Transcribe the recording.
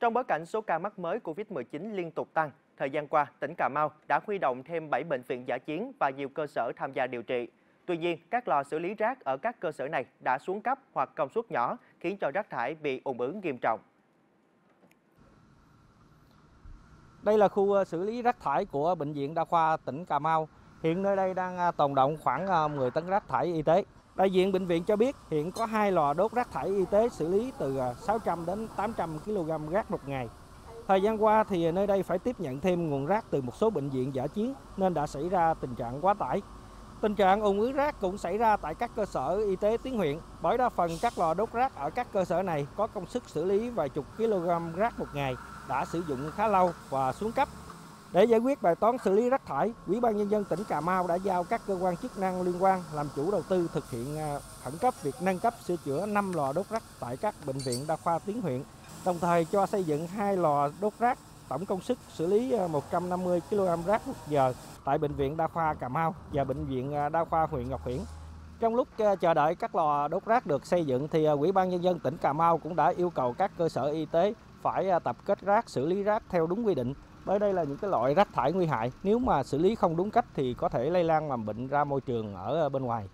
Trong bối cảnh số ca mắc mới Covid-19 liên tục tăng, thời gian qua, tỉnh Cà Mau đã huy động thêm 7 bệnh viện giả chiến và nhiều cơ sở tham gia điều trị. Tuy nhiên, các lò xử lý rác ở các cơ sở này đã xuống cấp hoặc công suất nhỏ, khiến cho rác thải bị ủng ứ nghiêm trọng. Đây là khu ờ, xử lý rác thải của Bệnh viện Đa khoa tỉnh Cà Mau. Hiện nơi đây đang ờ, tồn động khoảng ờ, 10 tấn rác thải y tế. Đại diện bệnh viện cho biết hiện có hai lò đốt rác thải y tế xử lý từ à, 600 đến 800 kg rác một ngày. Thời gian qua thì nơi đây phải tiếp nhận thêm nguồn rác từ một số bệnh viện giả chiến nên đã xảy ra tình trạng quá tải. Tình trạng ủng ứ rác cũng xảy ra tại các cơ sở y tế tuyến huyện bởi đa phần các lò đốt rác ở các cơ sở này có công suất xử lý vài chục kg rác một ngày đã sử dụng khá lâu và xuống cấp. Để giải quyết bài toán xử lý rác thải, Ủy ban nhân dân tỉnh Cà Mau đã giao các cơ quan chức năng liên quan làm chủ đầu tư thực hiện à, khẩn cấp việc nâng cấp sửa chữa 5 lò đốt rác tại các bệnh viện đa khoa tuyến huyện, đồng thời cho xây dựng hai lò đốt rác tổng công suất xử lý à, 150 kg rác một giờ tại bệnh viện đa khoa Cà Mau và bệnh viện à, đa khoa huyện Ngọc Hiển. Trong lúc chờ đợi các lò đốt rác được xây dựng thì Ủy ban nhân dân tỉnh Cà Mau cũng đã yêu cầu các cơ sở y tế phải à, tập kết rác, xử lý rác theo đúng quy định. Bởi đây là những cái loại rác thải nguy hại, nếu mà xử lý không đúng cách thì có thể lây lan mầm bệnh ra môi trường ở à, bên ngoài.